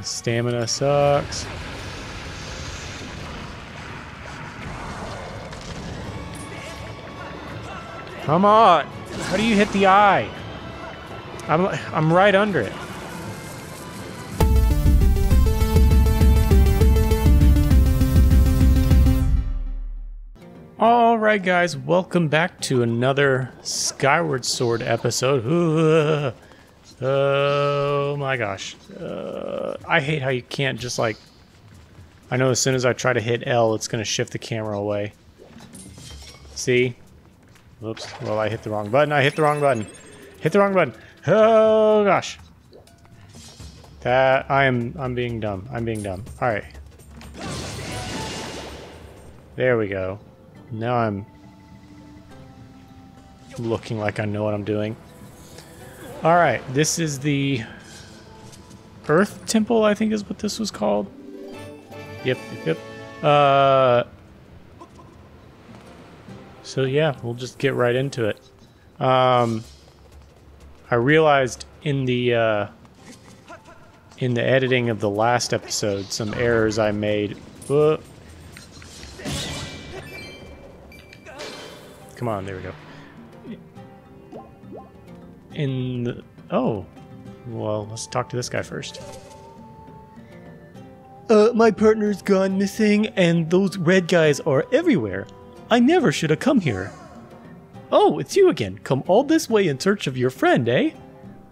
Stamina sucks. Come on! How do you hit the eye? I'm I'm right under it. All right, guys, welcome back to another Skyward Sword episode. Oh my gosh, uh, I hate how you can't just like. I know as soon as I try to hit L, it's going to shift the camera away. See? Oops. Well, I hit the wrong button. I hit the wrong button. Hit the wrong button. Oh gosh. That I am. I'm being dumb. I'm being dumb. All right. There we go. Now I'm looking like I know what I'm doing. All right. This is the Earth Temple. I think is what this was called. Yep. Yep. yep. Uh. So yeah, we'll just get right into it. Um, I realized in the uh, in the editing of the last episode some errors I made. Uh, come on, there we go. In the oh, well, let's talk to this guy first. Uh, my partner's gone missing, and those red guys are everywhere. I never should have come here. Oh, it's you again. Come all this way in search of your friend, eh?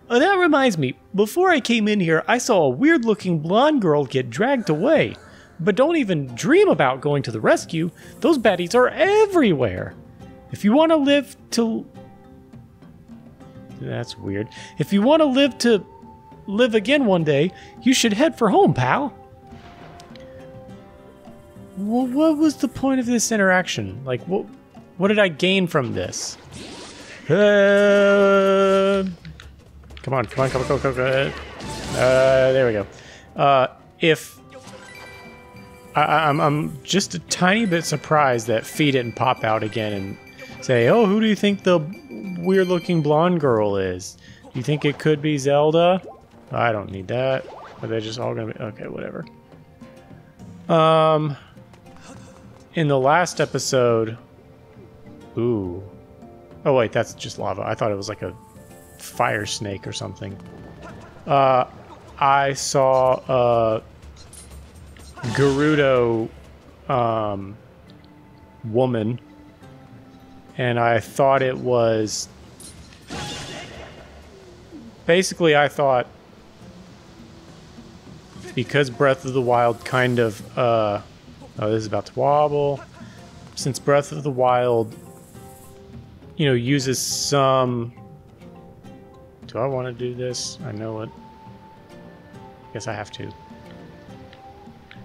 Uh, that reminds me, before I came in here, I saw a weird looking blonde girl get dragged away. But don't even dream about going to the rescue. Those baddies are everywhere. If you want to live to. That's weird. If you want to live to live again one day, you should head for home, pal. Well, what was the point of this interaction? Like, what, what did I gain from this? Uh, come on, come on, come on, come on, come on. Uh, there we go. Uh, if I, I'm, I'm just a tiny bit surprised that Fi didn't pop out again and say, "Oh, who do you think the weird-looking blonde girl is? You think it could be Zelda?" I don't need that. Are they just all gonna be okay? Whatever. Um in the last episode ooh oh wait that's just lava i thought it was like a fire snake or something uh i saw a gerudo um woman and i thought it was basically i thought because breath of the wild kind of uh Oh, this is about to wobble. Since Breath of the Wild, you know, uses some... Do I want to do this? I know it. Guess I have to.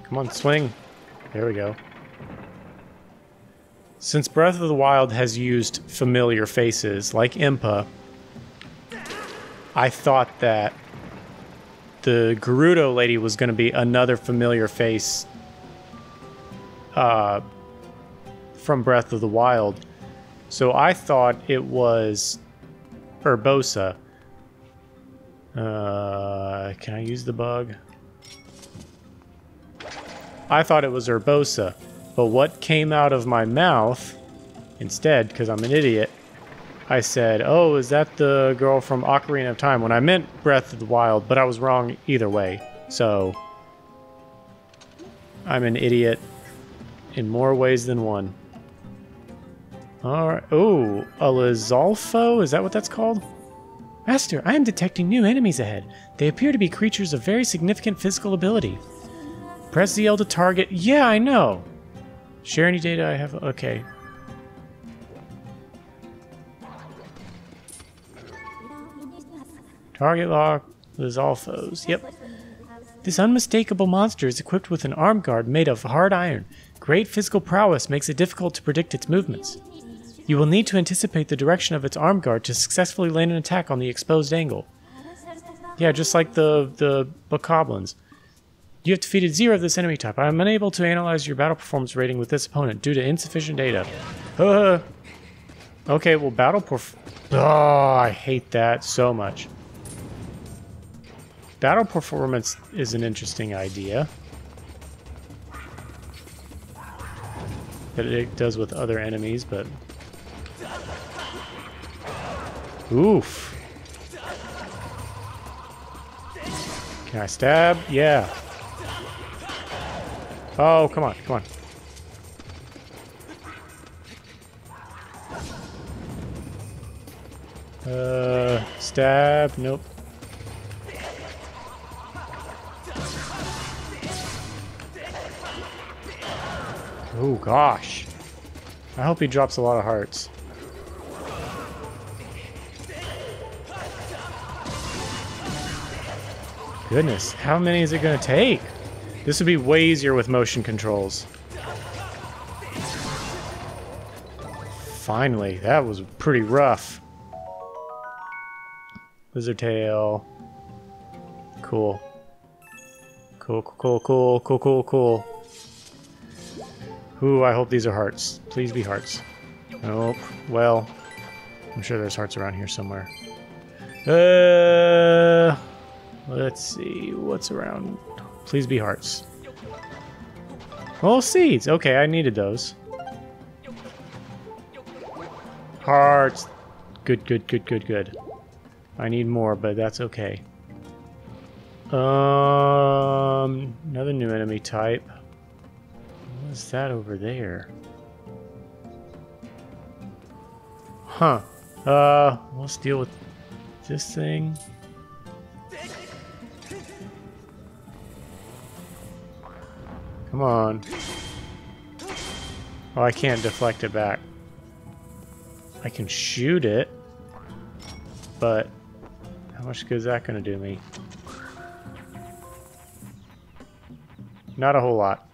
Come on, swing. There we go. Since Breath of the Wild has used familiar faces, like Impa, I thought that the Gerudo lady was going to be another familiar face uh, from Breath of the Wild. So I thought it was Urbosa. Uh, can I use the bug? I thought it was Urbosa, but what came out of my mouth instead, because I'm an idiot, I said, oh, is that the girl from Ocarina of Time? When I meant Breath of the Wild, but I was wrong either way. So, I'm an idiot in more ways than one. Alright. Oh, a Lizalfo? Is that what that's called? Master, I am detecting new enemies ahead. They appear to be creatures of very significant physical ability. Press the L to target. Yeah, I know. Share any data I have. Okay. Target lock. Lizalfos. Yep. This unmistakable monster is equipped with an arm guard made of hard iron. Great physical prowess makes it difficult to predict its movements. You will need to anticipate the direction of its arm guard to successfully land an attack on the exposed angle. Yeah, just like the, the bokoblins. You have defeated zero of this enemy type. I am unable to analyze your battle performance rating with this opponent due to insufficient data. Uh, okay, well, battle perf... Oh, I hate that so much. battle performance is an interesting idea. That it does with other enemies, but... Oof. Can I stab? Yeah. Oh, come on, come on. Uh, stab, nope. Oh gosh. I hope he drops a lot of hearts. Goodness, how many is it going to take? This would be way easier with motion controls. Finally, that was pretty rough. Lizard tail. Cool. Cool, cool, cool, cool, cool, cool. Ooh, I hope these are hearts. Please be hearts. Nope. Well, I'm sure there's hearts around here somewhere. Uh, let's see. What's around? Please be hearts. Oh, seeds. Okay, I needed those. Hearts. Good, good, good, good, good. I need more, but that's okay. Um, another new enemy type. What's that over there? Huh. Uh, let's deal with this thing. Come on. Oh, I can't deflect it back. I can shoot it, but how much good is that going to do me? Not a whole lot.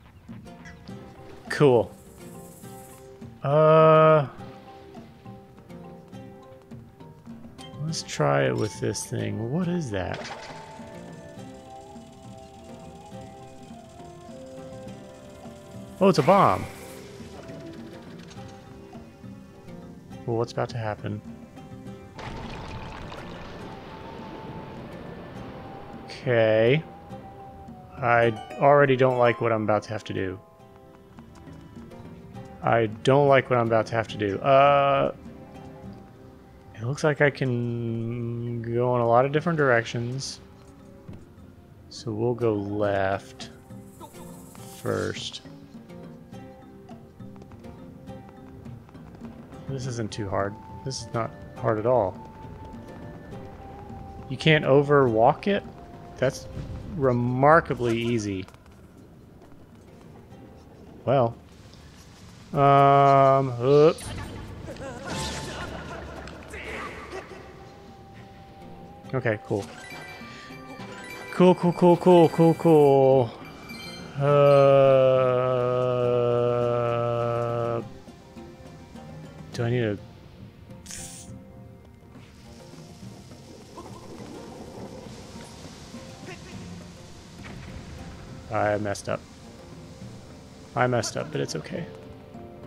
Cool. Uh... Let's try it with this thing. What is that? Oh, it's a bomb. Well, what's about to happen? Okay. I already don't like what I'm about to have to do. I don't like what I'm about to have to do. Uh, it looks like I can go in a lot of different directions. So we'll go left first. This isn't too hard. This is not hard at all. You can't overwalk it? That's remarkably easy. Well, um. Okay, cool. Cool, cool, cool, cool, cool, cool. Uh, do I need. I messed up. I messed up, but it's okay.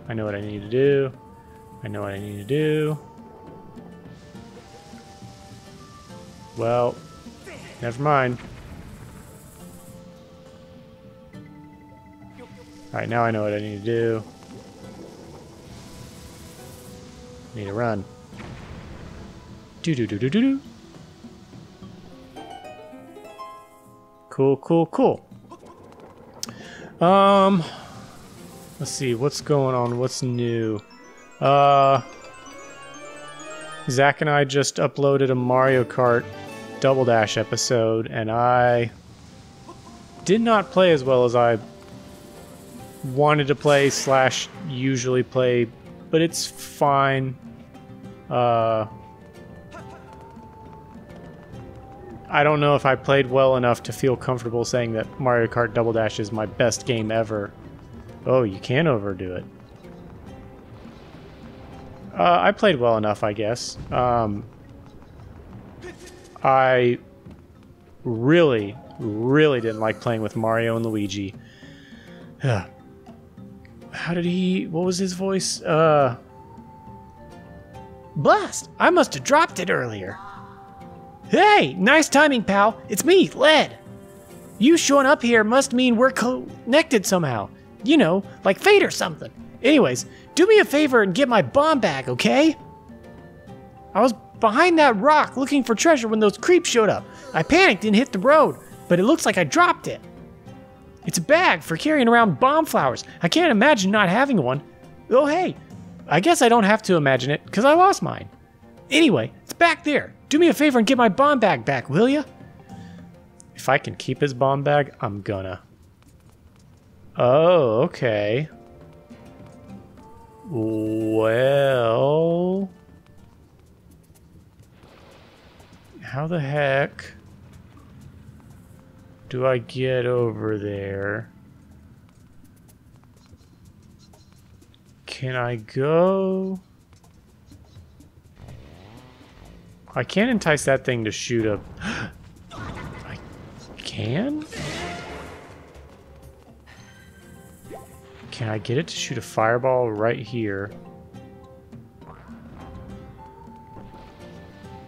I know what I need to do. I know what I need to do. Well, never mind. Alright, now I know what I need to do. Need to run. Do do do do do do. Cool, cool, cool. Um, Let's see, what's going on? What's new? Uh, Zach and I just uploaded a Mario Kart Double Dash episode, and I did not play as well as I wanted to play slash usually play, but it's fine. Uh, I don't know if I played well enough to feel comfortable saying that Mario Kart Double Dash is my best game ever. Oh, you can overdo it. Uh, I played well enough, I guess. Um, I really, really didn't like playing with Mario and Luigi. How did he... What was his voice? Uh... Blast! I must have dropped it earlier. Hey, nice timing, pal. It's me, Ledd. You showing up here must mean we're connected somehow. You know, like fate or something. Anyways, do me a favor and get my bomb back, okay? I was behind that rock looking for treasure when those creeps showed up. I panicked and hit the road, but it looks like I dropped it. It's a bag for carrying around bomb flowers. I can't imagine not having one. Oh, hey, I guess I don't have to imagine it because I lost mine. Anyway, it's back there. Do me a favor and get my bomb bag back, will ya? If I can keep his bomb bag, I'm gonna. Oh, okay. Well... How the heck do I get over there? Can I go? I can't entice that thing to shoot a... I can? Can I get it to shoot a fireball right here?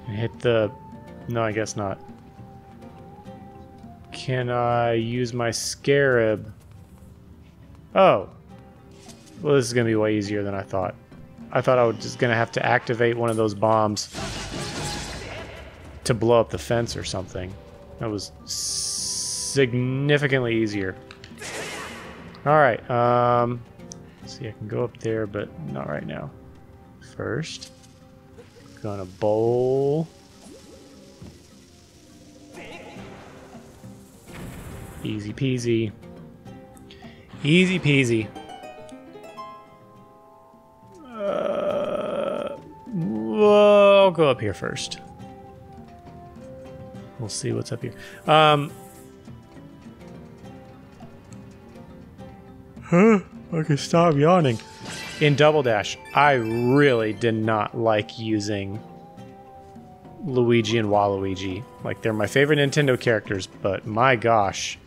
And hit the... No, I guess not. Can I use my scarab? Oh. Well, this is going to be way easier than I thought. I thought I was just going to have to activate one of those bombs to blow up the fence or something. That was significantly easier. Alright, um... see, I can go up there, but not right now. First, gonna bowl. Easy peasy. Easy peasy. Uh, well, I'll go up here first. We'll see what's up here. Um, Huh? I can stop yawning. In Double Dash, I really did not like using Luigi and Waluigi. Like, they're my favorite Nintendo characters, but my gosh,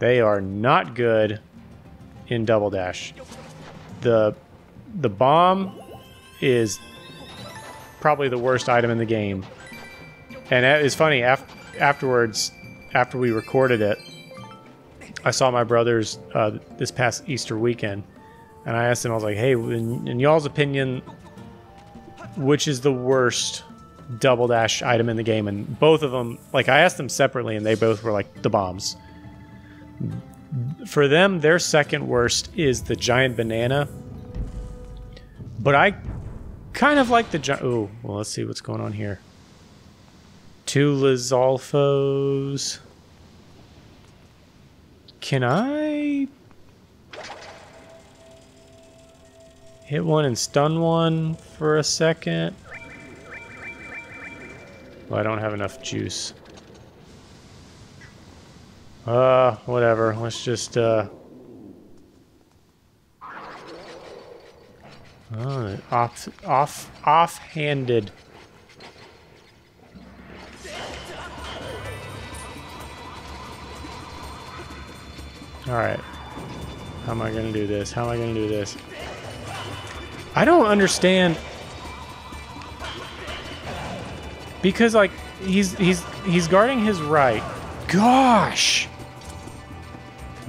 they are not good in Double Dash. The, the bomb is probably the worst item in the game. And it's funny, af afterwards, after we recorded it, I saw my brothers uh, this past Easter weekend, and I asked them, I was like, hey, in, in y'all's opinion, which is the worst double dash item in the game? And both of them, like, I asked them separately, and they both were like, the bombs. For them, their second worst is the giant banana. But I kind of like the giant. Oh, well, let's see what's going on here. Two Lizalfos. Can I hit one and stun one for a second? Well, I don't have enough juice. Uh, whatever. Let's just, uh... Oh, off, off, off-handed. Alright. How am I to do this? How am I to do this? I don't understand. Because, like, he's, he's, he's guarding his right. Gosh!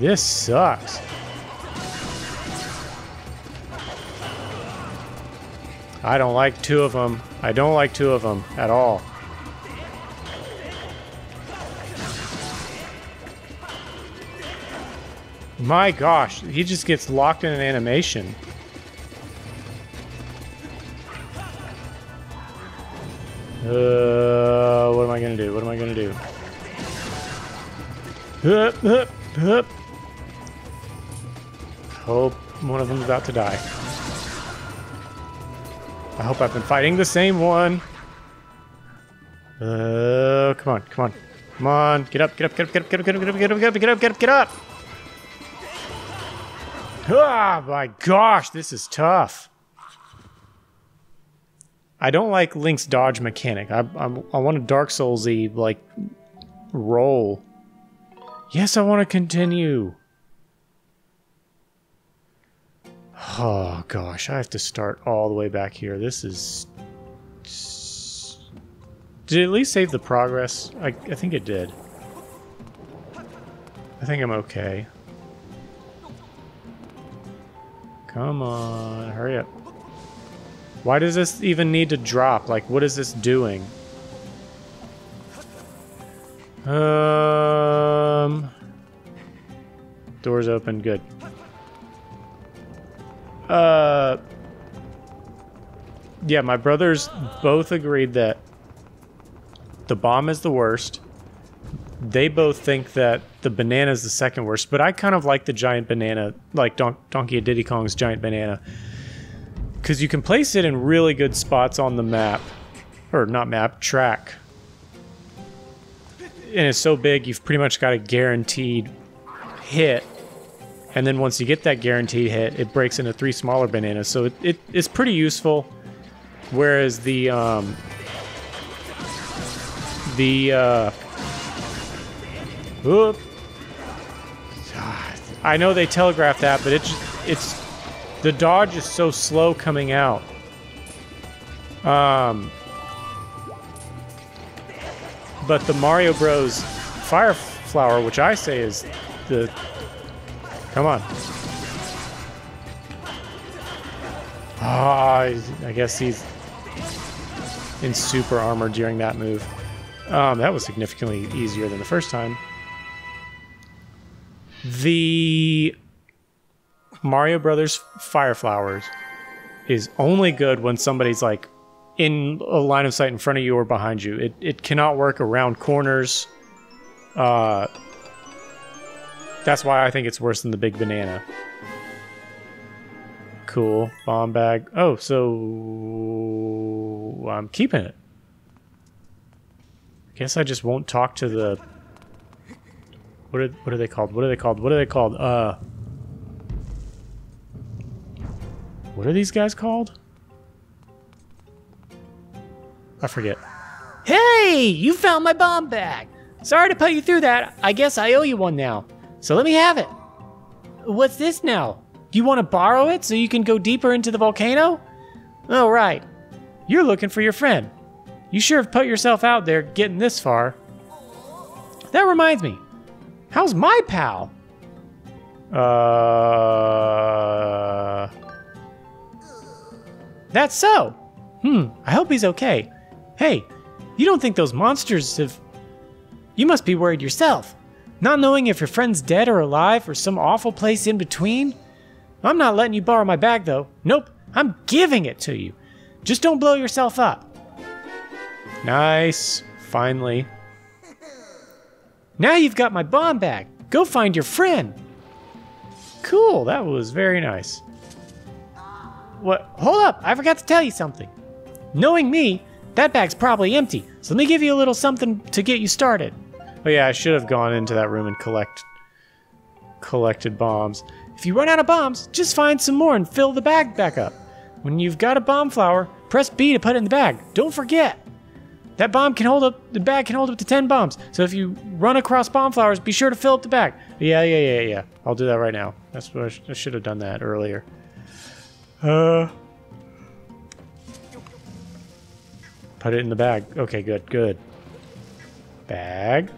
This sucks. I don't like two of them. I don't like two of them at all. My gosh, he just gets locked in an animation. Uh, what am I gonna do? What am I gonna do? Hup, hup, hup. About to die. I hope I've been fighting the same one. Uh, come on, come on. Come on, get up, get up, get up, get up, get up, get up, get up, get up, get up, get up, get up, get up! Ah, my gosh, this is tough. I don't like Link's dodge mechanic. I, I'm, I want a Dark Soulsy like roll. Yes, I want to continue. Oh gosh, I have to start all the way back here. This is Did it at least save the progress? I, I think it did. I think I'm okay. Come on, hurry up. Why does this even need to drop? Like, what is this doing? Um... Doors open, good. Uh... Yeah, my brothers both agreed that the bomb is the worst. They both think that the banana is the second worst, but I kind of like the giant banana, like Don Donkey Diddy Kong's giant banana. Because you can place it in really good spots on the map. Or not map, track. And it's so big, you've pretty much got a guaranteed hit. And then once you get that guaranteed hit, it breaks into three smaller bananas. So it, it it's pretty useful. Whereas the, um, the, uh, whoop, I know they telegraphed that, but it's it's the dodge is so slow coming out. Um, but the Mario Bros. Fire Flower, which I say is the come on. Ah, I guess he's in super armor during that move. Um, that was significantly easier than the first time. The Mario Brothers Fire Flowers is only good when somebody's like in a line of sight in front of you or behind you. It, it cannot work around corners. Uh, that's why I think it's worse than the big banana. Cool. Bomb bag. Oh, so I'm keeping it. I guess I just won't talk to the what are, what are they called? What are they called? What are they called? Uh... What are these guys called? I forget. Hey! You found my bomb bag! Sorry to put you through that. I guess I owe you one now. So let me have it. What's this now? Do you want to borrow it so you can go deeper into the volcano? Oh, right. You're looking for your friend. You sure have put yourself out there getting this far. That reminds me. How's my pal? Uh. That's so. Hmm, I hope he's okay. Hey, you don't think those monsters have. You must be worried yourself. Not knowing if your friend's dead or alive or some awful place in between? I'm not letting you borrow my bag though. Nope, I'm giving it to you. Just don't blow yourself up. Nice. Finally. Now you've got my bomb bag. Go find your friend. Cool, that was very nice. What? Hold up, I forgot to tell you something. Knowing me, that bag's probably empty, so let me give you a little something to get you started. Oh yeah, I should have gone into that room and collect collected bombs. If you run out of bombs, just find some more and fill the bag back up. When you've got a bomb flower, press B to put it in the bag. Don't forget. That bomb can hold up, the bag can hold up to 10 bombs. So if you run across bomb flowers, be sure to fill up the bag. Yeah, yeah, yeah, yeah. I'll do that right now. That's what I, sh I should have done that earlier. Uh. Put it in the bag. Okay, good, good. Bag.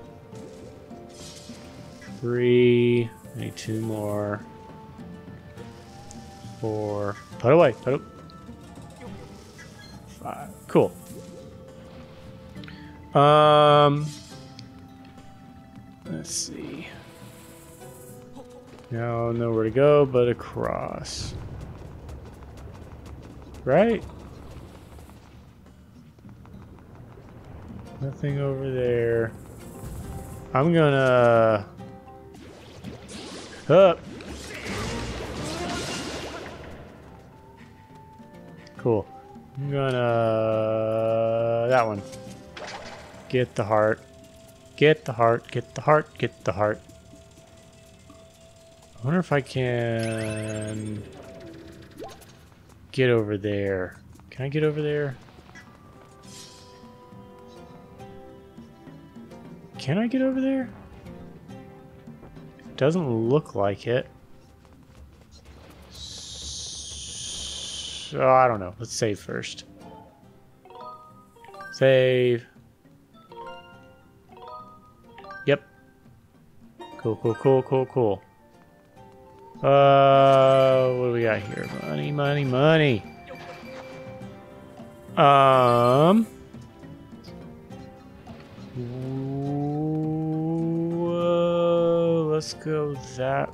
Three. Need two more. Four. Put away. Put it. Five. Cool. Um, let's see. Now nowhere to go but across. Right? Nothing over there. I'm gonna... Up! Cool. I'm gonna... Uh, that one. Get the heart. Get the heart, get the heart, get the heart. I wonder if I can get over there. Can I get over there? Can I get over there? Doesn't look like it. So, I don't know. Let's save first. Save. Yep. Cool, cool, cool, cool, cool. Uh, what do we got here? Money, money, money. Um... go that.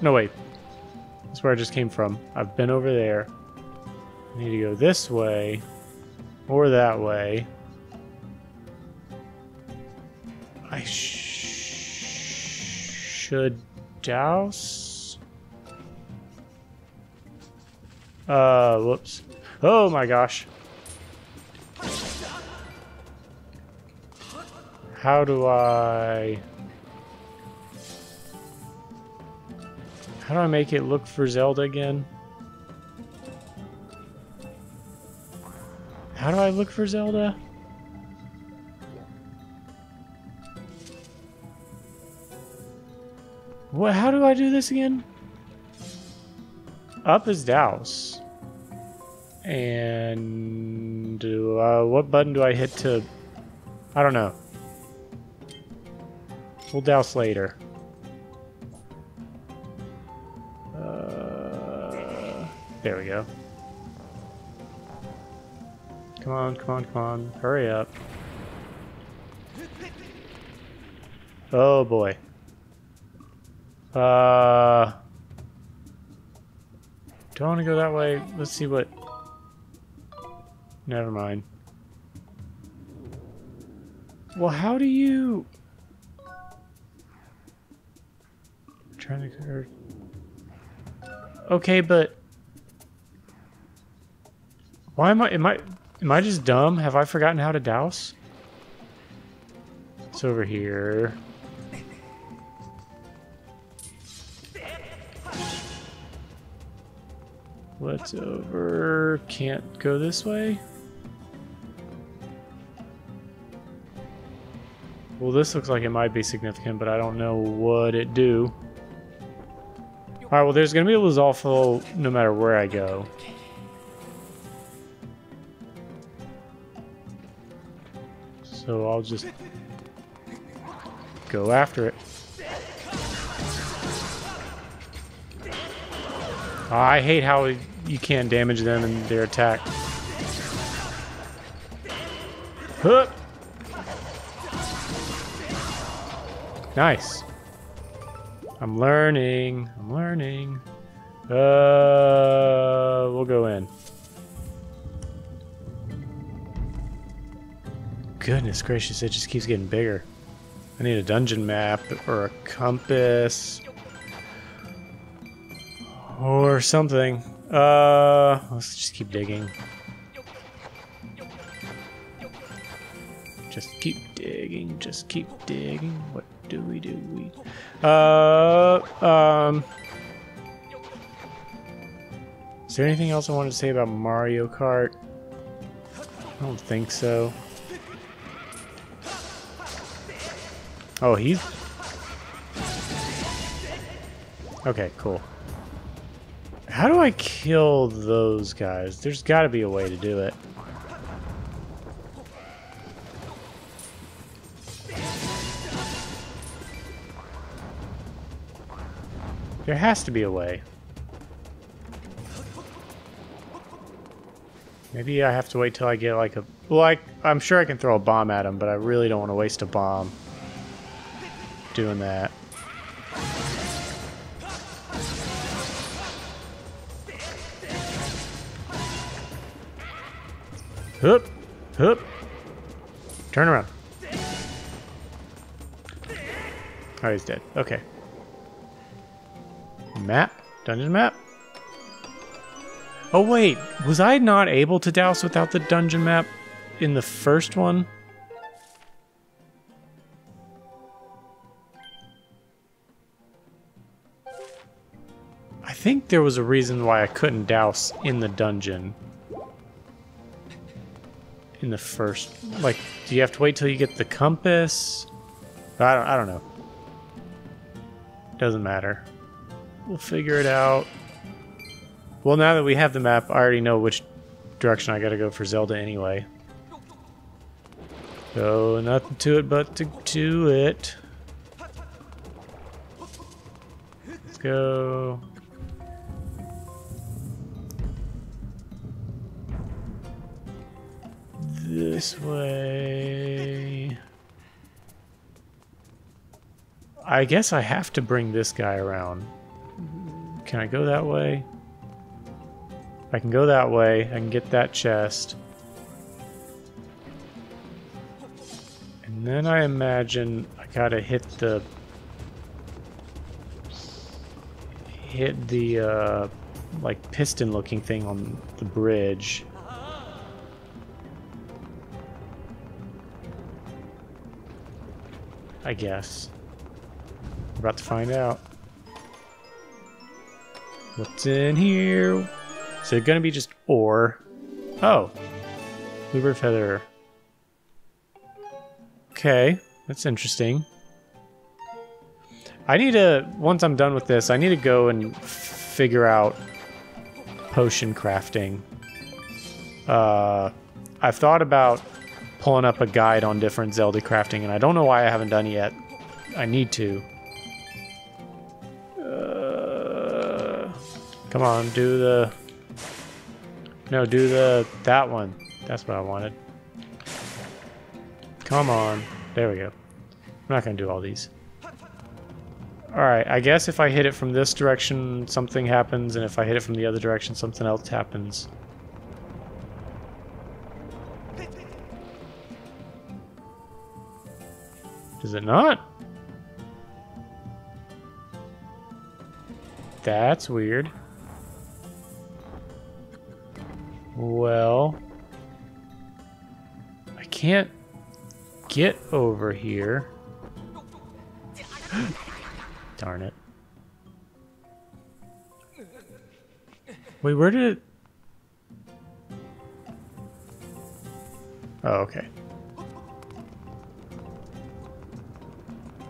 No, wait. That's where I just came from. I've been over there. I need to go this way or that way. I sh should douse. Uh, whoops. Oh my gosh. How do I... How do I make it look for Zelda again? How do I look for Zelda? What? How do I do this again? Up is douse. And uh, what button do I hit to... I don't know. We'll douse later. There we go. Come on, come on, come on. Hurry up. Oh boy. Uh... Do I want to go that way? Let's see what... Never mind. Well, how do you... trying to... Okay, but... Why am I... Am I... Am I just dumb? Have I forgotten how to douse? It's over here. What's over? Can't go this way? Well, this looks like it might be significant, but I don't know what it do. Alright, well, there's going to be a Lizalfos no matter where I go. So I'll just go after it. I hate how you can't damage them in their attack. Hup! Nice. I'm learning. I'm learning. Uh, we'll go in. Goodness gracious, it just keeps getting bigger. I need a dungeon map or a compass or something. Uh, let's just keep digging. Just keep digging. Just keep digging. What do we do? We, uh, um. Is there anything else I wanted to say about Mario Kart? I don't think so. Oh, he's... Okay, cool. How do I kill those guys? There's got to be a way to do it. There has to be a way. Maybe I have to wait till I get like a... Well, I, I'm sure I can throw a bomb at him, but I really don't want to waste a bomb doing that. Hup! Hup! Turn around. Oh, he's dead. Okay. Map? Dungeon map? Oh wait, was I not able to douse without the dungeon map in the first one? There was a reason why I couldn't douse in the dungeon. In the first, like, do you have to wait till you get the compass? I don't, I don't know. Doesn't matter. We'll figure it out. Well, now that we have the map, I already know which direction I gotta go for Zelda anyway. So, nothing to it but to do it. Let's go. This way. I guess I have to bring this guy around. Can I go that way? I can go that way. I can get that chest. And then I imagine I gotta hit the... Hit the, uh, like, piston-looking thing on the bridge. I guess. We're about to find out. What's in here? Is it gonna be just ore? Oh. Bluebird feather. Okay, that's interesting. I need to, once I'm done with this, I need to go and figure out potion crafting. Uh, I've thought about pulling up a guide on different Zelda crafting, and I don't know why I haven't done it yet. I need to. Uh, come on, do the... No, do the... that one. That's what I wanted. Come on. There we go. I'm not going to do all these. Alright, I guess if I hit it from this direction, something happens, and if I hit it from the other direction, something else happens. Does it not? That's weird. Well... I can't get over here. Darn it. Wait, where did it... Oh, okay.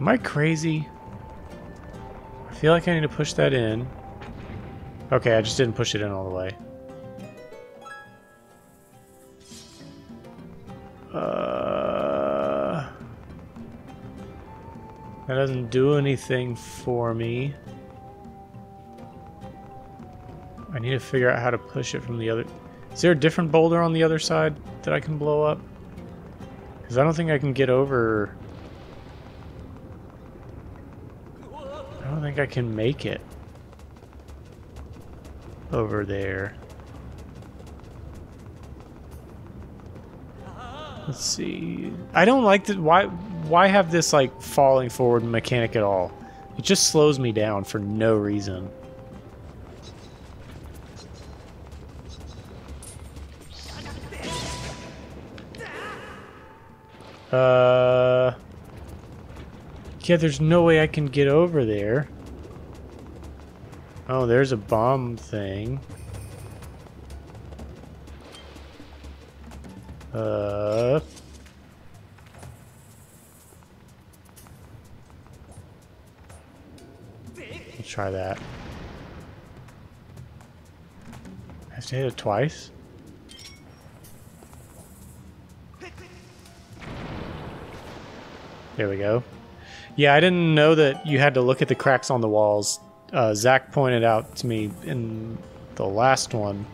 Am I crazy? I feel like I need to push that in. Okay, I just didn't push it in all the way. Uh, that doesn't do anything for me. I need to figure out how to push it from the other... Is there a different boulder on the other side that I can blow up? Because I don't think I can get over... I don't think I can make it over there. Let's see. I don't like that. Why? Why have this like falling forward mechanic at all? It just slows me down for no reason. Uh. Yeah, there's no way I can get over there. Oh, there's a bomb thing. Uh. Let's try that. I have to hit it twice? There we go. Yeah, I didn't know that you had to look at the cracks on the walls. Uh, Zach pointed out to me in the last one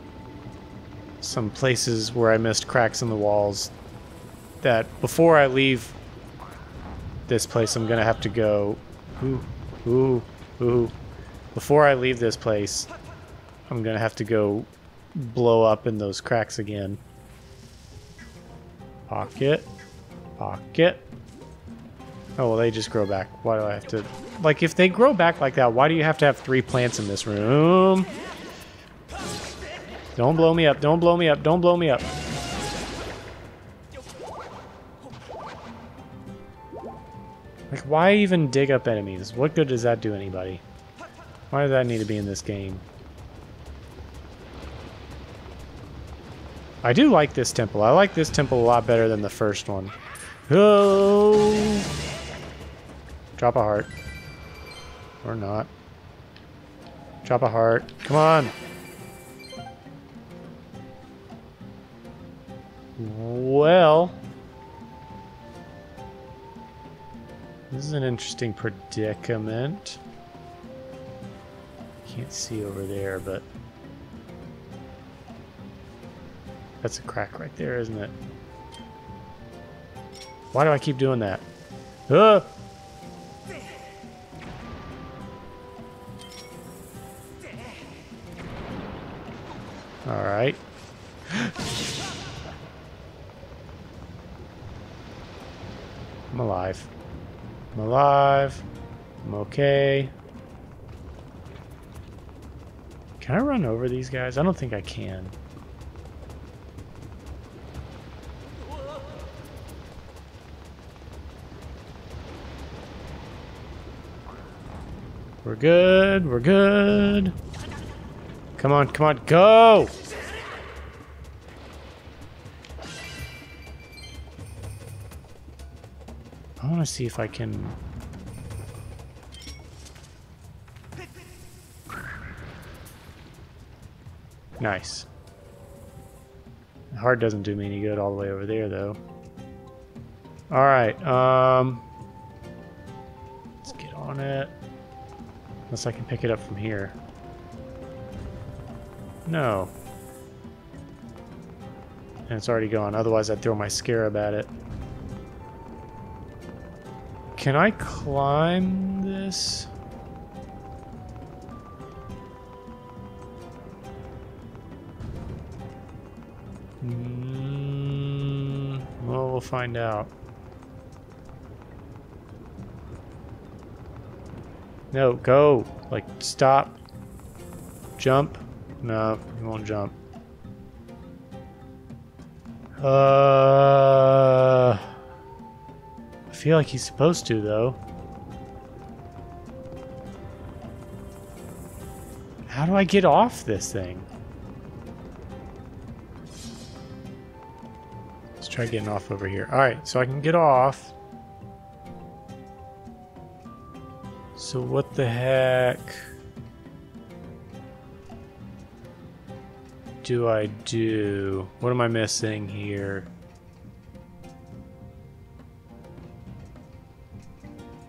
some places where I missed cracks in the walls that before I leave this place I'm gonna have to go ooh ooh ooh. Before I leave this place I'm gonna have to go blow up in those cracks again. Pocket pocket oh well they just grow back why do I have to like if they grow back like that why do you have to have three plants in this room don't blow me up. Don't blow me up. Don't blow me up. Like, why even dig up enemies? What good does that do anybody? Why does that need to be in this game? I do like this temple. I like this temple a lot better than the first one. Oh! Drop a heart. Or not. Drop a heart. Come on! Well... This is an interesting predicament. Can't see over there, but that's a crack right there, isn't it? Why do I keep doing that? All right. I'm alive. I'm alive. I'm okay. Can I run over these guys? I don't think I can. We're good. We're good. Come on, come on, go! I want to see if I can... Nice. Hard doesn't do me any good all the way over there, though. Alright, um... Let's get on it. Unless I can pick it up from here. No. And it's already gone. Otherwise, I'd throw my scarab at it. Can I climb this? Mm, well, we'll find out. No, go. Like, stop. Jump. No, he won't jump. Uh, I feel like he's supposed to, though. How do I get off this thing? Let's try getting off over here. Alright, so I can get off. So what the heck do I do? What am I missing here?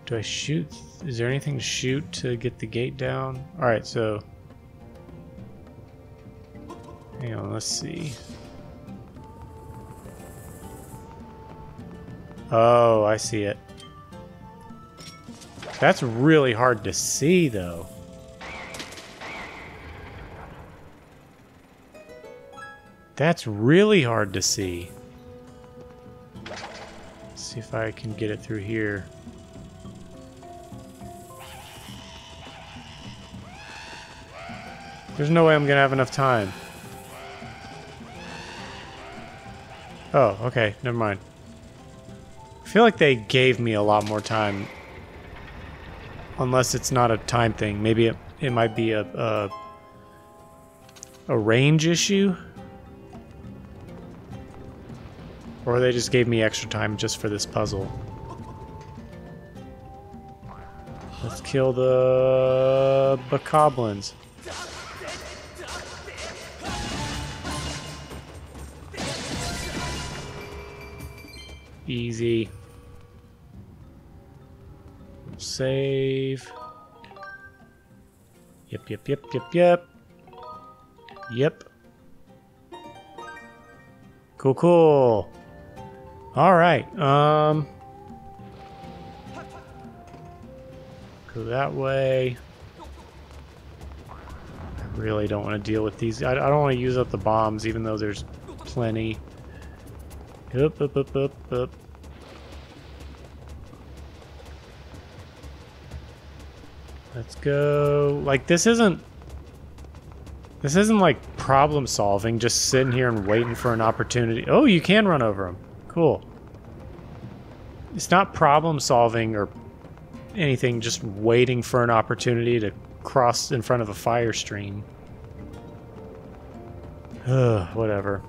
Do I shoot? Is there anything to shoot to get the gate down? Alright, so... Hang on, let's see. Oh, I see it. That's really hard to see, though. That's really hard to see. Let's see if I can get it through here. There's no way I'm gonna have enough time. Oh, okay, never mind. I feel like they gave me a lot more time. Unless it's not a time thing. Maybe it, it might be a, a, a range issue? Or they just gave me extra time just for this puzzle. Let's kill the bokoblins. Easy. Save. Yep, yep, yep, yep, yep. Yep. Cool, cool. All right. Um. Go that way. I really don't want to deal with these. I, I don't want to use up the bombs, even though there's plenty. Up, up, up, up, up. Let's go. Like, this isn't... This isn't, like, problem solving, just sitting here and waiting for an opportunity. Oh, you can run over them. Cool. It's not problem solving or anything, just waiting for an opportunity to cross in front of a fire stream. Ugh, whatever.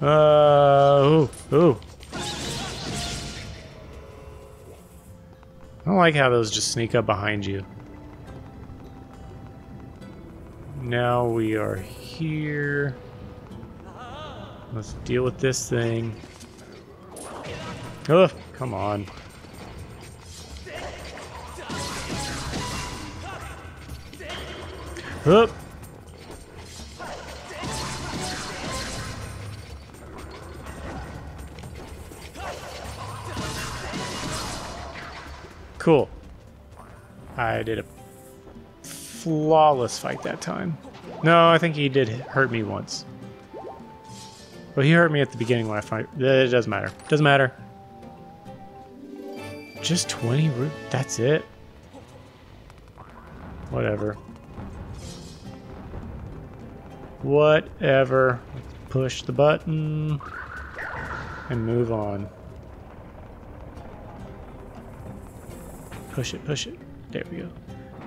Uh, ooh, ooh. I don't like how those just sneak up behind you. Now we are here. Let's deal with this thing. Oh, come on. Up. Cool. I did a flawless fight that time. No, I think he did hurt me once. Well, he hurt me at the beginning when I fight. It doesn't matter. Doesn't matter. Just 20 root. That's it. Whatever. Whatever. Push the button and move on. Push it, push it. There we go.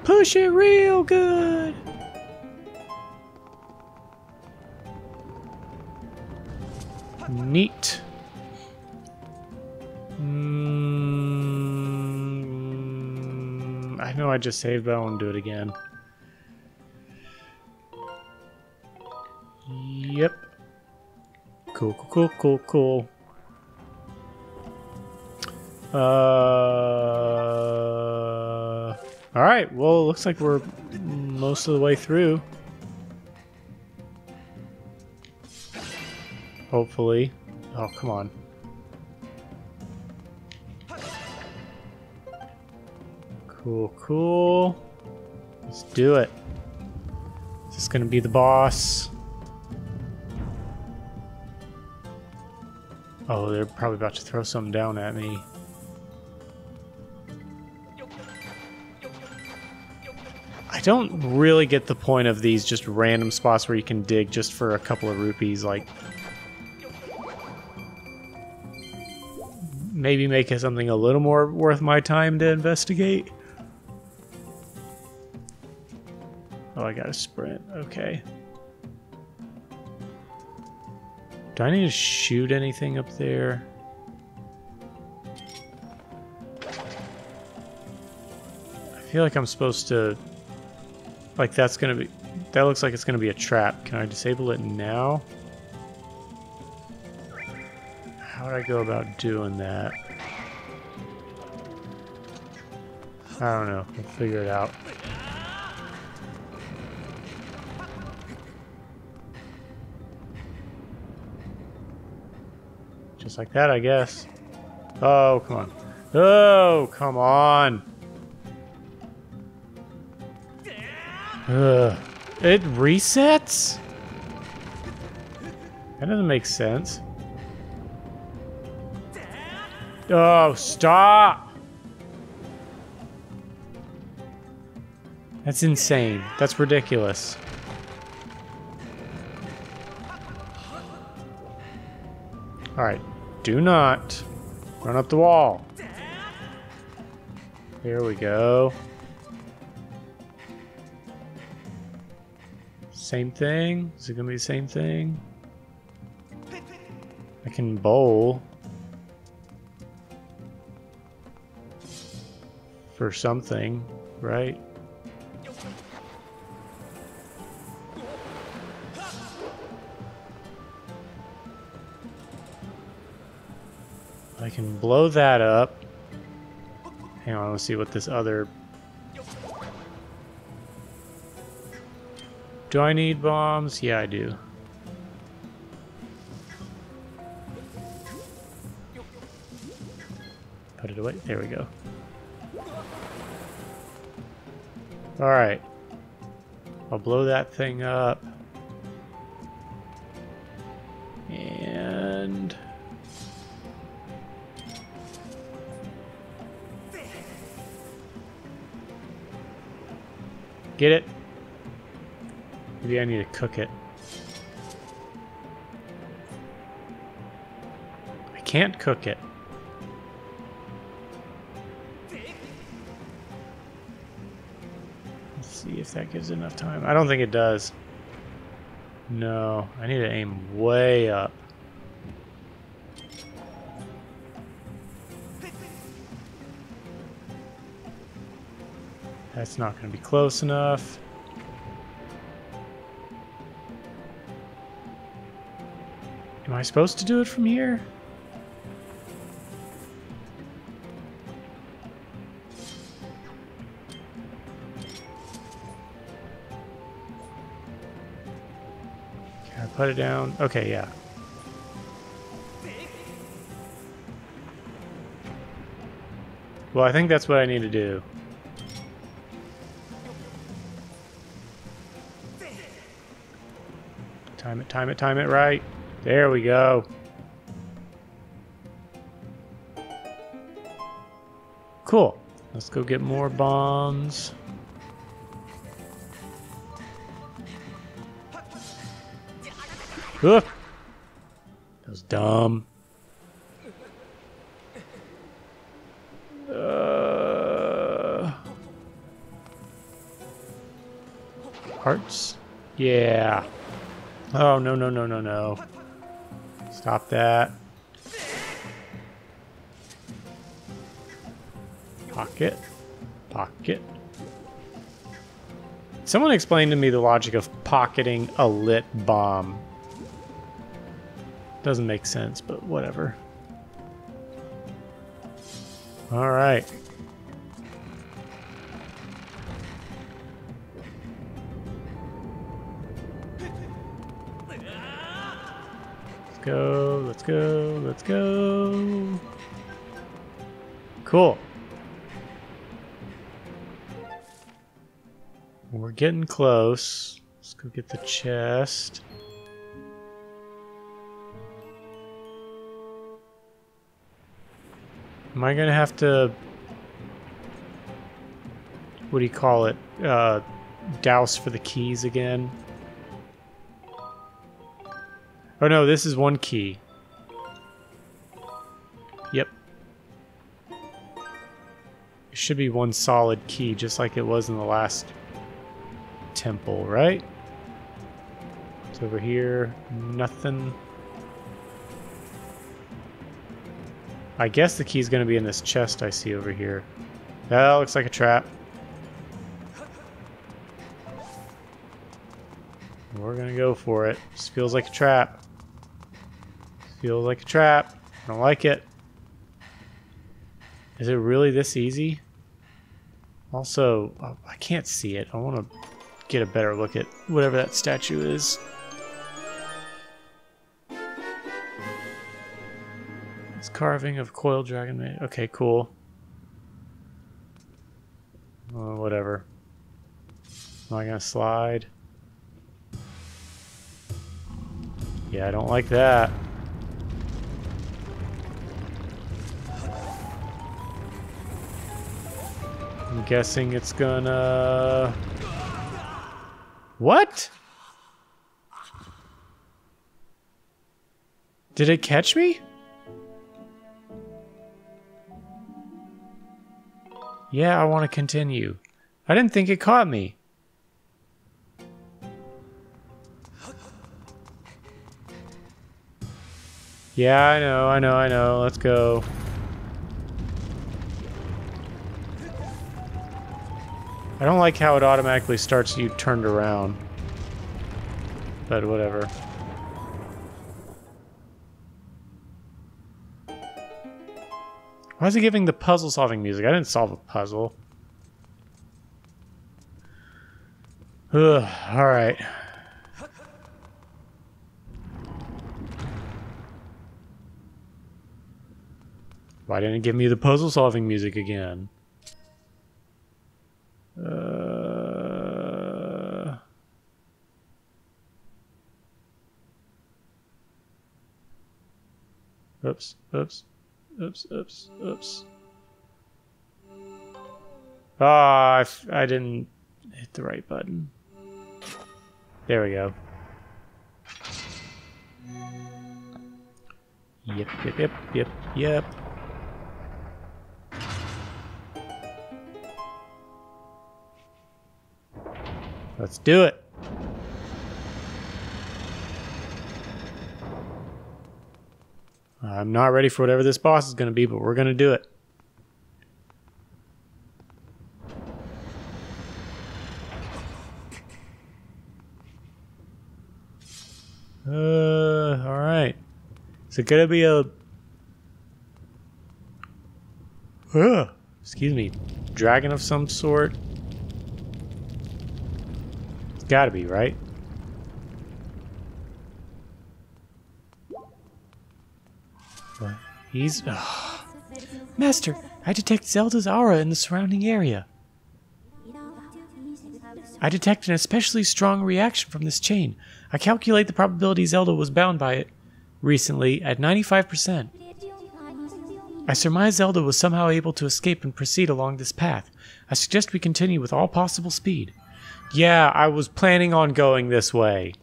Push it real good. Neat. Mm, I know I just saved, but I want to do it again. Yep. Cool, cool, cool, cool, cool. Uh, all right. Well, it looks like we're most of the way through. Hopefully. Oh, come on. Cool, cool. Let's do it. Is this is gonna be the boss? Oh, they're probably about to throw something down at me. I don't really get the point of these just random spots where you can dig just for a couple of rupees. Like, maybe make it something a little more worth my time to investigate. Oh, I gotta sprint. Okay. Do I need to shoot anything up there? I feel like I'm supposed to... Like that's gonna be... That looks like it's gonna be a trap. Can I disable it now? Would I go about doing that? I don't know. We'll figure it out. Just like that, I guess. Oh, come on. Oh, come on. Ugh. It resets? That doesn't make sense. Oh, stop! That's insane. That's ridiculous. Alright. Do not run up the wall. Here we go. Same thing? Is it gonna be the same thing? I can bowl. For something, right? I can blow that up. Hang on, let's see what this other... Do I need bombs? Yeah, I do. Put it away. There we go. Alright. I'll blow that thing up. And... Get it? Maybe I need to cook it. I can't cook it. See if that gives enough time. I don't think it does. No, I need to aim way up. That's not going to be close enough. Am I supposed to do it from here? Put it down. Okay, yeah. Well, I think that's what I need to do. Time it, time it, time it right. There we go. Cool. Let's go get more bombs. Ugh. That was dumb. Uh, hearts? Yeah. Oh, no, no, no, no, no. Stop that. Pocket. Pocket. Someone explained to me the logic of pocketing a lit bomb. Doesn't make sense, but whatever. All right. Let's go, let's go, let's go. Cool. We're getting close. Let's go get the chest. Am I gonna have to... What do you call it? Uh, douse for the keys again? Oh no, this is one key. Yep. It should be one solid key, just like it was in the last temple, right? It's over here. Nothing. I guess the key's going to be in this chest I see over here. That looks like a trap. We're going to go for it. This feels like a trap. Feels like a trap. I don't like it. Is it really this easy? Also, I can't see it. I want to get a better look at whatever that statue is. Carving of coiled dragon made. Okay, cool. Uh, whatever. Am I gonna slide? Yeah, I don't like that. I'm guessing it's gonna... What? Did it catch me? Yeah, I want to continue. I didn't think it caught me. Yeah, I know, I know, I know. Let's go. I don't like how it automatically starts you turned around. But whatever. Why is he giving the puzzle solving music? I didn't solve a puzzle. Ugh, alright. Why didn't it give me the puzzle solving music again? Uh... Oops, oops. Oops, oops, oops. Ah, oh, I, didn't hit the right button. There we go. Yep, yep, yep, yep, yep. Let's do it. I'm not ready for whatever this boss is going to be, but we're going to do it. Uh, alright. Is it going to be a... Uh, excuse me. Dragon of some sort? It's got to be, right? He's. ugh. Master, I detect Zelda's aura in the surrounding area. I detect an especially strong reaction from this chain. I calculate the probability Zelda was bound by it recently at 95%. I surmise Zelda was somehow able to escape and proceed along this path. I suggest we continue with all possible speed. Yeah, I was planning on going this way.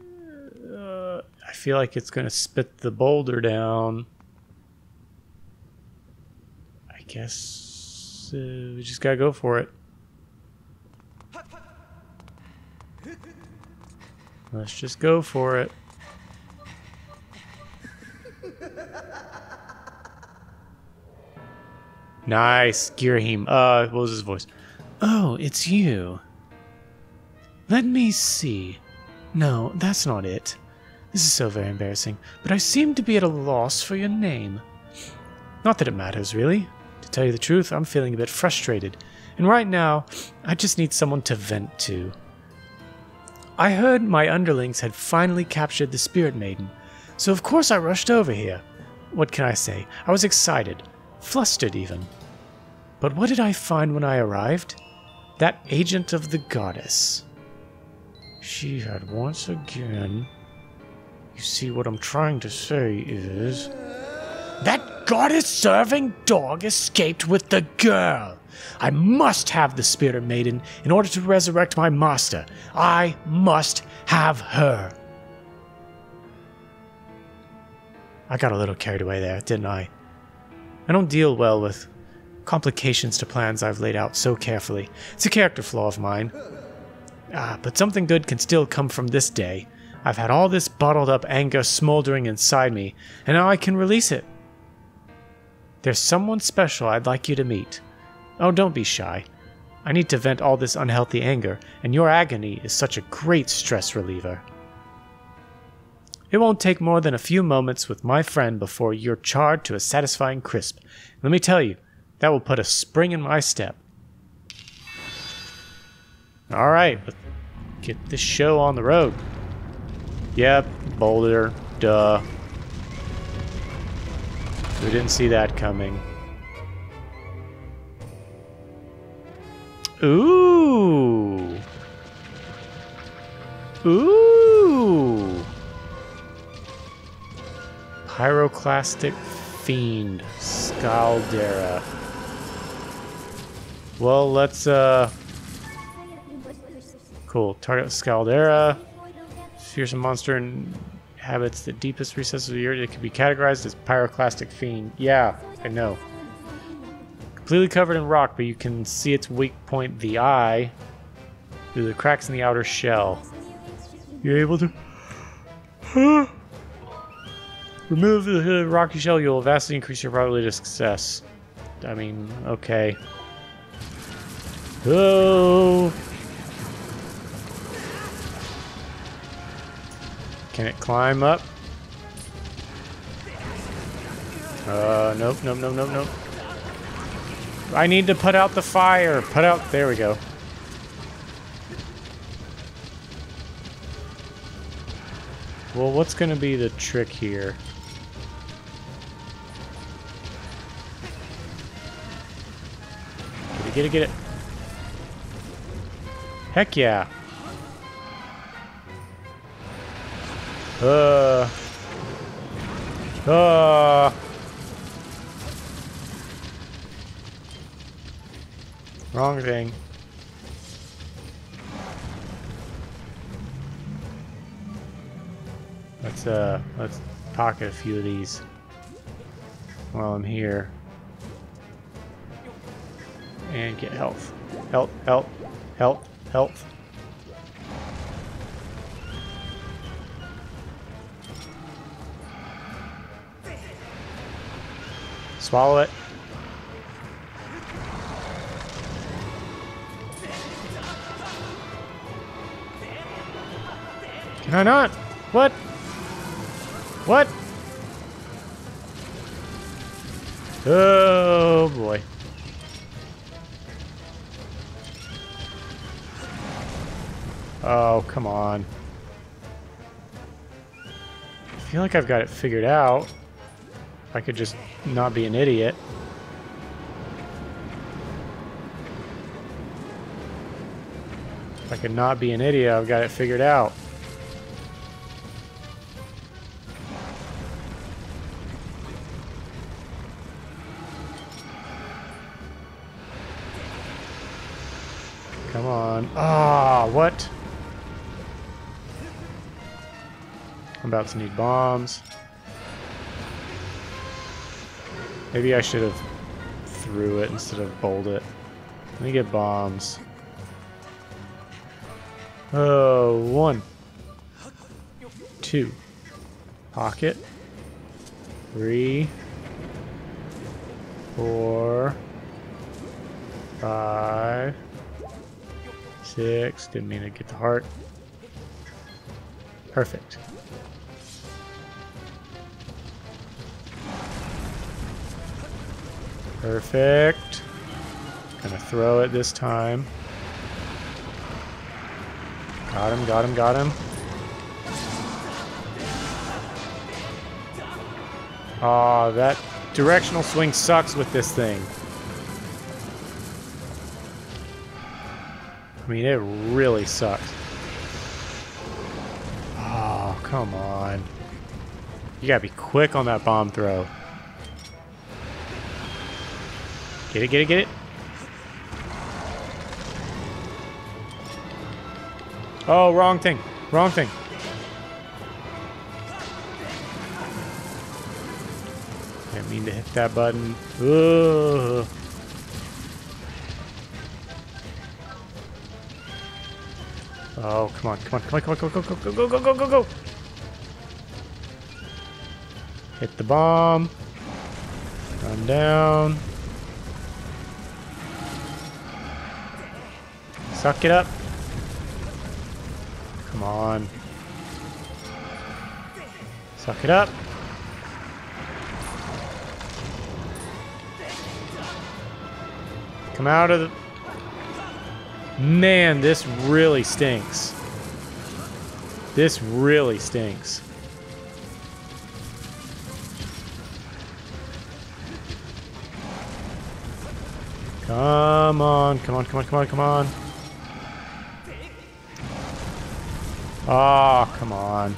Uh, I feel like it's going to spit the boulder down. I guess uh, we just gotta go for it. Let's just go for it. Nice, Girahim. Uh, what was his voice? Oh, it's you. Let me see. No, that's not it. This is so very embarrassing, but I seem to be at a loss for your name. Not that it matters, really. To tell you the truth, I'm feeling a bit frustrated, and right now, I just need someone to vent to. I heard my underlings had finally captured the Spirit Maiden, so of course I rushed over here. What can I say? I was excited, flustered even. But what did I find when I arrived? That agent of the goddess. She had once again. You see, what I'm trying to say is. That goddess serving dog escaped with the girl! I must have the Spirit Maiden in order to resurrect my master. I must have her. I got a little carried away there, didn't I? I don't deal well with complications to plans I've laid out so carefully. It's a character flaw of mine. Ah, but something good can still come from this day. I've had all this bottled up anger smoldering inside me, and now I can release it. There's someone special I'd like you to meet. Oh, don't be shy. I need to vent all this unhealthy anger, and your agony is such a great stress reliever. It won't take more than a few moments with my friend before you're charred to a satisfying crisp. Let me tell you, that will put a spring in my step. All right, let's get this show on the road. Yep, boulder, duh. We didn't see that coming. Ooh. Ooh. Pyroclastic Fiend. Scaldera. Well, let's, uh... Cool. Target Scaldera. Fearsome monster inhabits the deepest recesses of the earth. It can be categorized as Pyroclastic Fiend. Yeah, I know. Completely covered in rock, but you can see its weak point, the eye, through the cracks in the outer shell. You're able to... Remove the rocky shell, you'll vastly increase your probability of success. I mean, okay. Oh! Can it climb up? Uh, nope, nope, nope, nope, nope. I need to put out the fire. Put out, there we go. Well, what's going to be the trick here? Get it, get it, get it. Heck yeah. Uh. Uh. Wrong thing. Let's uh let's pocket a few of these while I'm here. And get health. Health, health, health, health. Swallow it. Can I not? What? What? Oh boy. Oh, come on. I feel like I've got it figured out. I could just not be an idiot. If I could not be an idiot, I've got it figured out. Come on. Ah, what? I'm about to need bombs. Maybe I should have threw it instead of bowled it. Let me get bombs. Oh, one. Two. Pocket. Three. Four. Five. Six. Didn't mean to get the heart. Perfect. Perfect. Gonna throw it this time. Got him, got him, got him. Aw, oh, that directional swing sucks with this thing. I mean, it really sucks. Oh, come on. You gotta be quick on that bomb throw. Get it, get it, get it. Oh, wrong thing. Wrong thing. Didn't mean to hit that button. Ugh. Oh, come on, come on, come on, come on, go, go, go, go, go, go, go, go, go. Hit the bomb. Run down. Suck it up. Come on. Suck it up. Come out of the... Man, this really stinks. This really stinks. Come on, come on, come on, come on, come on. Oh, come on.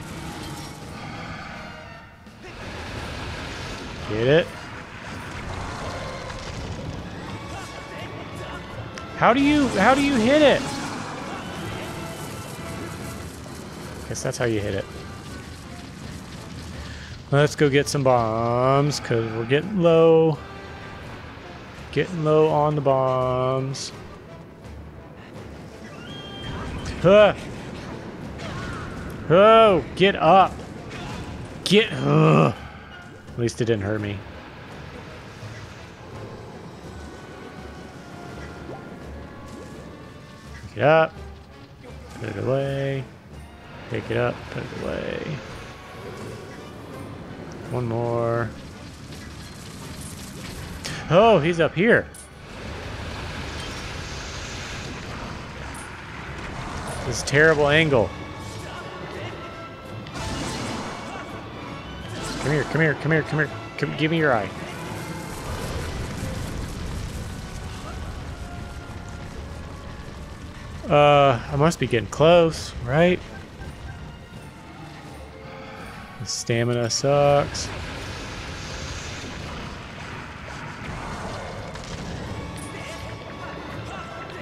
Get it? How do you how do you hit it? Guess that's how you hit it. Let's go get some bombs, because we're getting low. Getting low on the bombs. Huh. Oh, get up. Get. Ugh. At least it didn't hurt me. Pick it up. Put it away. Pick it up. Put it away. One more. Oh, he's up here. This terrible angle. Come here, come here, come here, come here. Come, give me your eye. Uh, I must be getting close, right? The stamina sucks.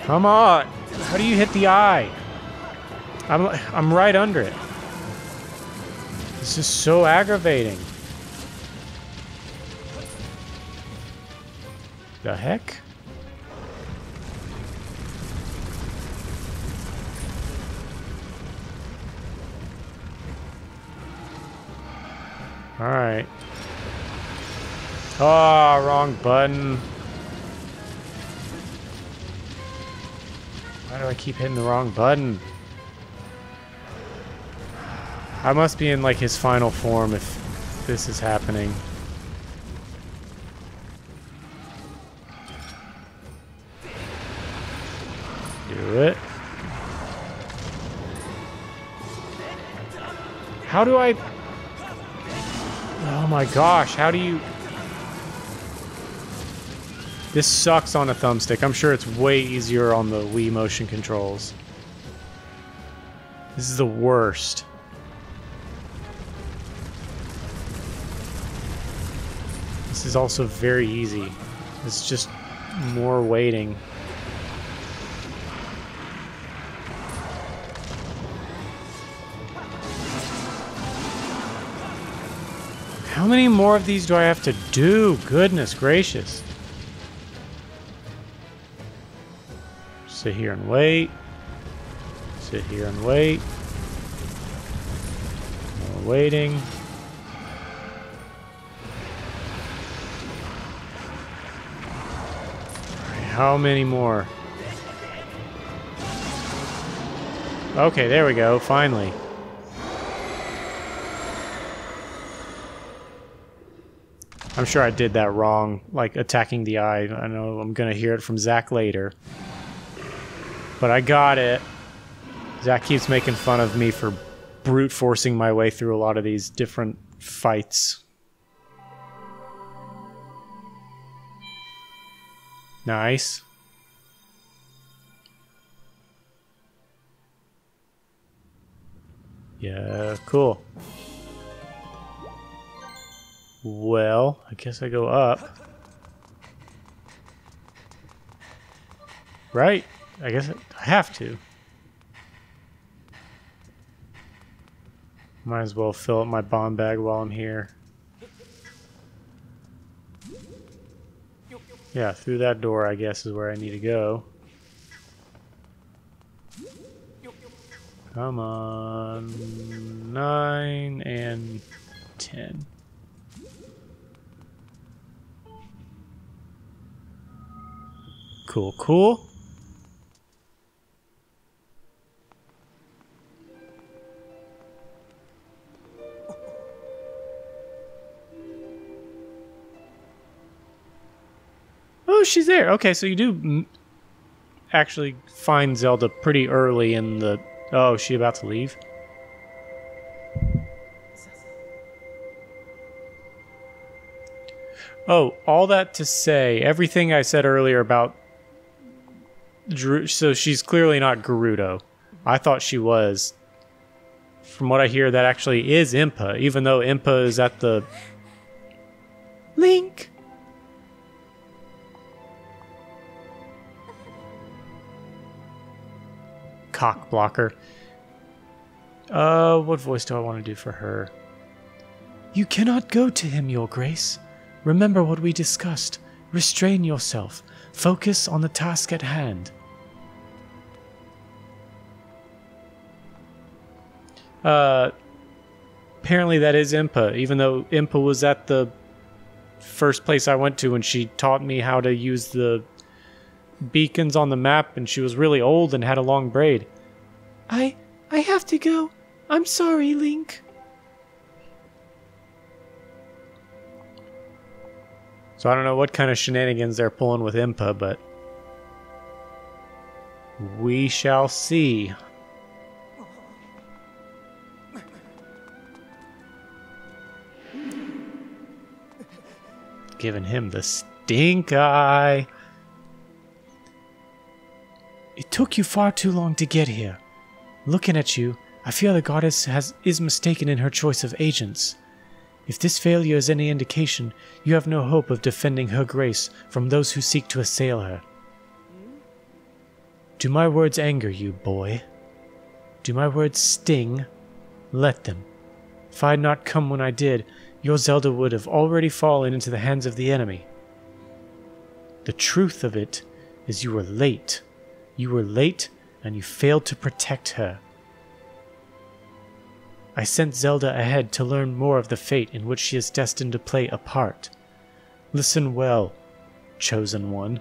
Come on! How do you hit the eye? I'm I'm right under it. This is so aggravating. The heck? Alright. Oh, ah, wrong button. Why do I keep hitting the wrong button? I must be in like his final form if this is happening. It. How do I... Oh my gosh, how do you... This sucks on a thumbstick. I'm sure it's way easier on the Wii motion controls. This is the worst. This is also very easy. It's just more waiting. How many more of these do I have to do? Goodness gracious. Sit here and wait. Sit here and wait. More waiting. How many more? Okay, there we go, finally. I'm sure I did that wrong, like attacking the eye. I know I'm gonna hear it from Zach later. But I got it. Zach keeps making fun of me for brute forcing my way through a lot of these different fights. Nice. Yeah, cool. Well, I guess I go up. Right? I guess I have to. Might as well fill up my bomb bag while I'm here. Yeah, through that door, I guess, is where I need to go. Come on. Nine and ten. Cool, cool. Oh, she's there. Okay, so you do actually find Zelda pretty early in the... Oh, is she about to leave? Oh, all that to say, everything I said earlier about... So she's clearly not Gerudo. I thought she was. From what I hear, that actually is Impa, even though Impa is at the... Link! cock blocker. Uh, what voice do I want to do for her? You cannot go to him, Your Grace. Remember what we discussed. Restrain yourself. Focus on the task at hand. Uh, apparently that is Impa, even though Impa was at the first place I went to when she taught me how to use the beacons on the map and she was really old and had a long braid. I I have to go. I'm sorry, Link. So I don't know what kind of shenanigans they're pulling with Impa, but we shall see. Giving him the stink eye. It took you far too long to get here. Looking at you, I fear the goddess has, is mistaken in her choice of agents. If this failure is any indication, you have no hope of defending her grace from those who seek to assail her. Do my words anger you, boy? Do my words sting? Let them. If I had not come when I did, your Zelda would have already fallen into the hands of the enemy. The truth of it is you were late. You were late and you failed to protect her. I sent Zelda ahead to learn more of the fate in which she is destined to play a part. Listen well, chosen one.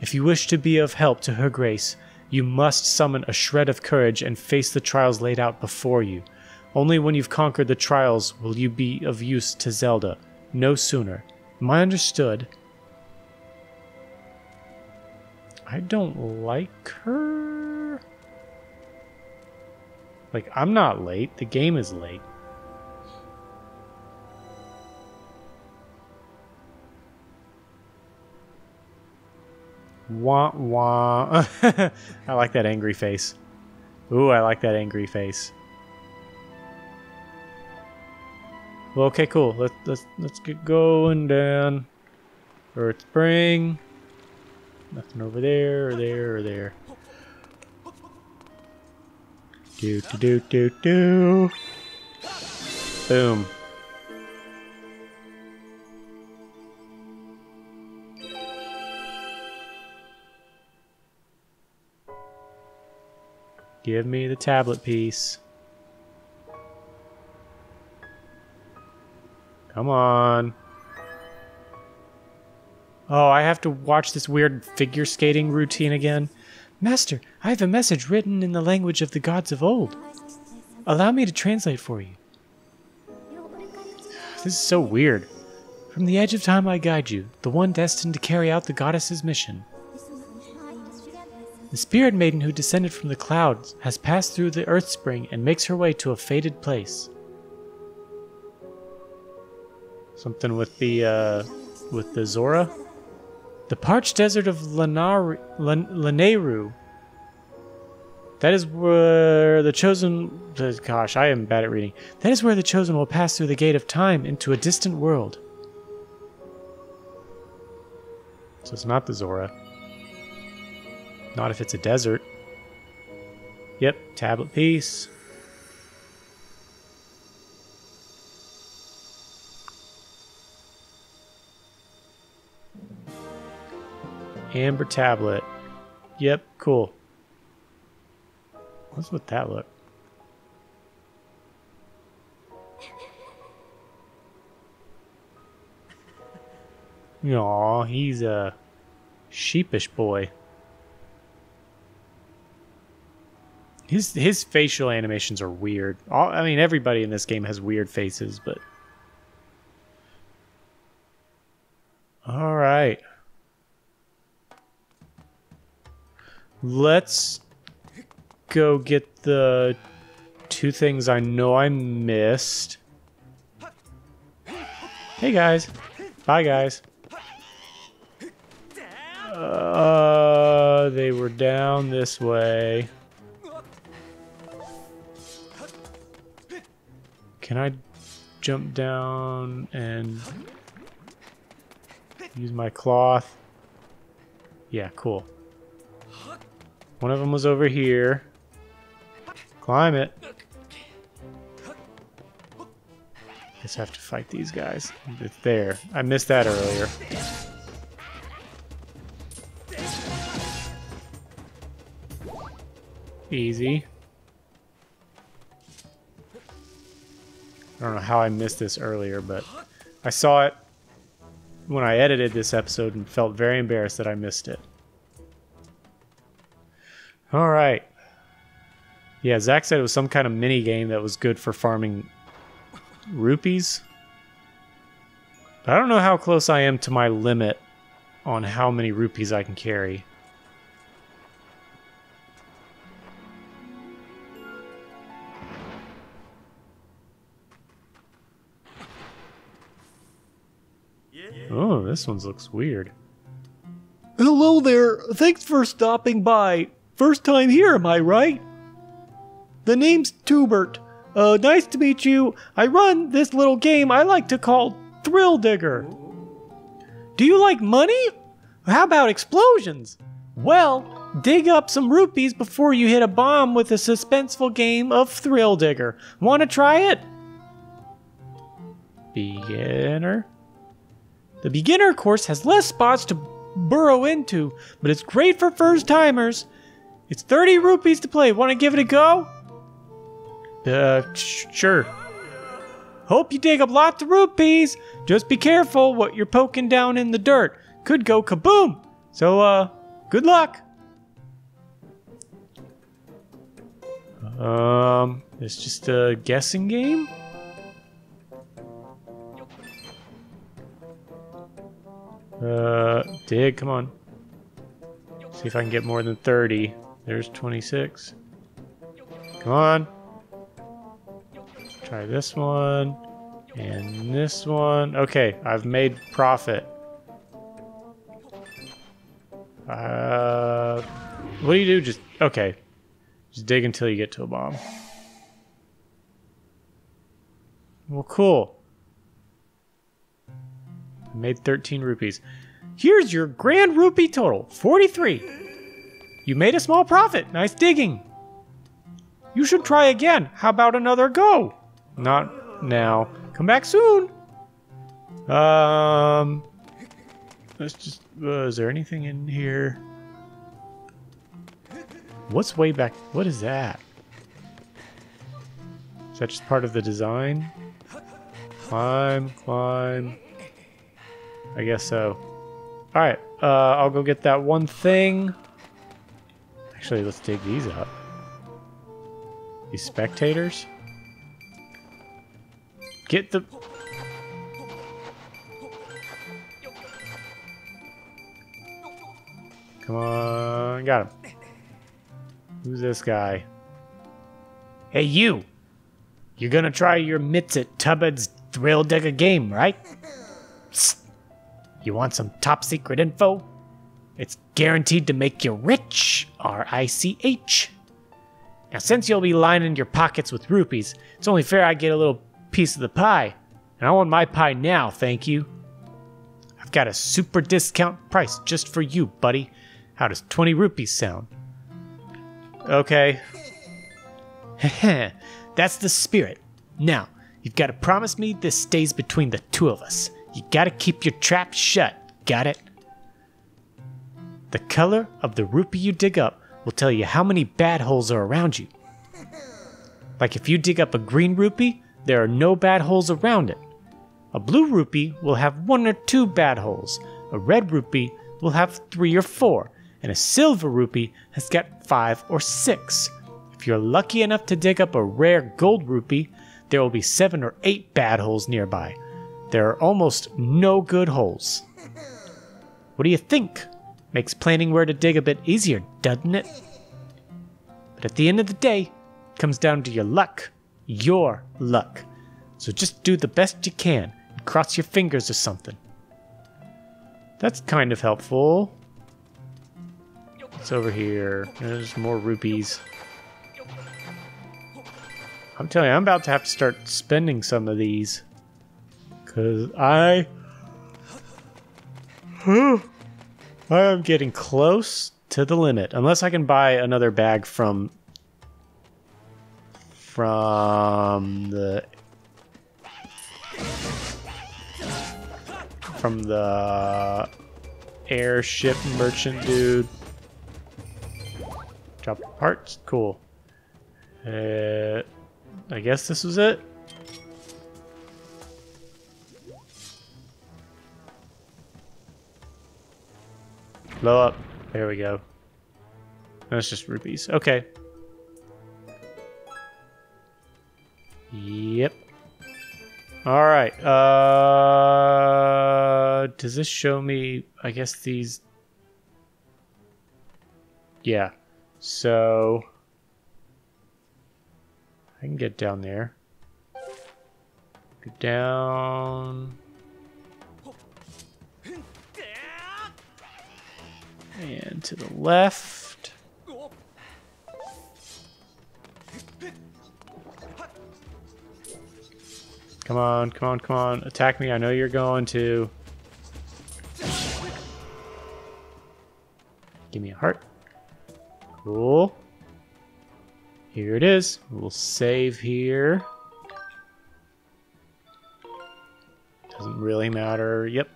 If you wish to be of help to her grace, you must summon a shred of courage and face the trials laid out before you. Only when you've conquered the trials will you be of use to Zelda. No sooner. Am I understood? I don't like her. Like, I'm not late. The game is late. Wah wah. I like that angry face. Ooh, I like that angry face. Well, okay, cool. Let's let's let's get going down. Earth Spring. Nothing over there, or there, or there. Do do do do do. Boom. Give me the tablet piece. Come on. Oh, I have to watch this weird figure skating routine again. Master, I have a message written in the language of the gods of old. Allow me to translate for you. This is so weird. From the edge of time I guide you, the one destined to carry out the goddess's mission. The spirit maiden who descended from the clouds has passed through the earth spring and makes her way to a fated place. Something with the uh, with the Zora. The parched desert of Lanar- Lan- Lanayru. That is where the chosen. Gosh, I am bad at reading. That is where the chosen will pass through the gate of time into a distant world. So it's not the Zora. Not if it's a desert. Yep, tablet piece. Amber tablet. Yep, cool. What's with that look? Aw, he's a sheepish boy. His his facial animations are weird. All, I mean, everybody in this game has weird faces, but all right. Let's go get the two things I know I missed. Hey guys. Bye guys. Uh, they were down this way. Can I jump down and use my cloth? Yeah, cool. One of them was over here. Climb it. I have to fight these guys. It's there. I missed that earlier. Easy. I don't know how I missed this earlier, but I saw it when I edited this episode and felt very embarrassed that I missed it. All right. Yeah, Zach said it was some kind of mini game that was good for farming rupees. But I don't know how close I am to my limit on how many rupees I can carry. Oh, this one looks weird. Hello there. Thanks for stopping by. First time here, am I right? The name's Tubert. Uh, nice to meet you. I run this little game I like to call Thrill Digger. Do you like money? How about explosions? Well, dig up some rupees before you hit a bomb with a suspenseful game of Thrill Digger. Want to try it? Beginner? The beginner course has less spots to burrow into, but it's great for first timers. It's 30 rupees to play. Want to give it a go? Uh, sh- sure. Hope you dig up lots of rupees. Just be careful what you're poking down in the dirt. Could go kaboom. So, uh, good luck. Um, it's just a guessing game? Uh, dig, come on. See if I can get more than 30. There's 26. Come on. Try this one. And this one. Okay, I've made profit. Uh, what do you do? Just okay. Just dig until you get to a bomb. Well, cool. I made 13 rupees. Here's your grand rupee total 43. You made a small profit. Nice digging. You should try again. How about another go? Not now. Come back soon. Um, let's just. Uh, is there anything in here? What's way back? What is that? Is that just part of the design? Climb, climb. I guess so. Alright, uh, I'll go get that one thing. Actually, let's dig these up. These spectators? Get the... Come on, got him. Who's this guy? Hey, you! You're gonna try your mitts at Tubhead's Thrill Digger game, right? Psst. You want some top secret info? It's guaranteed to make you rich, R I C H. Now, since you'll be lining your pockets with rupees, it's only fair I get a little piece of the pie. And I want my pie now, thank you. I've got a super discount price just for you, buddy. How does 20 rupees sound? Okay. That's the spirit. Now, you've got to promise me this stays between the two of us. You gotta keep your trap shut. Got it? The color of the rupee you dig up will tell you how many bad holes are around you. Like if you dig up a green rupee, there are no bad holes around it. A blue rupee will have one or two bad holes. A red rupee will have three or four. And a silver rupee has got five or six. If you're lucky enough to dig up a rare gold rupee, there will be seven or eight bad holes nearby. There are almost no good holes. What do you think? Makes planning where to dig a bit easier, doesn't it? But at the end of the day, it comes down to your luck. Your luck. So just do the best you can and cross your fingers or something. That's kind of helpful. It's over here. There's more rupees. I'm telling you, I'm about to have to start spending some of these. Because I... I am getting close to the limit. Unless I can buy another bag from... From the... From the airship merchant dude. Drop parts. Cool. Uh, I guess this was it. Blow up. There we go. That's just rupees. Okay. Yep. All right. Uh, does this show me? I guess these. Yeah. So I can get down there. Go down. And to the left. Come on, come on, come on. Attack me. I know you're going to. Give me a heart. Cool. Here it is. We'll save here. Doesn't really matter. Yep.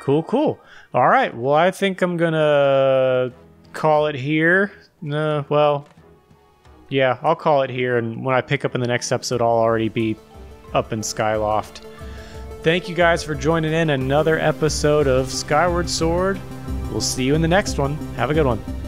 Cool, cool. All right. Well, I think I'm going to call it here. Well, yeah, I'll call it here. And when I pick up in the next episode, I'll already be up in Skyloft. Thank you guys for joining in another episode of Skyward Sword. We'll see you in the next one. Have a good one.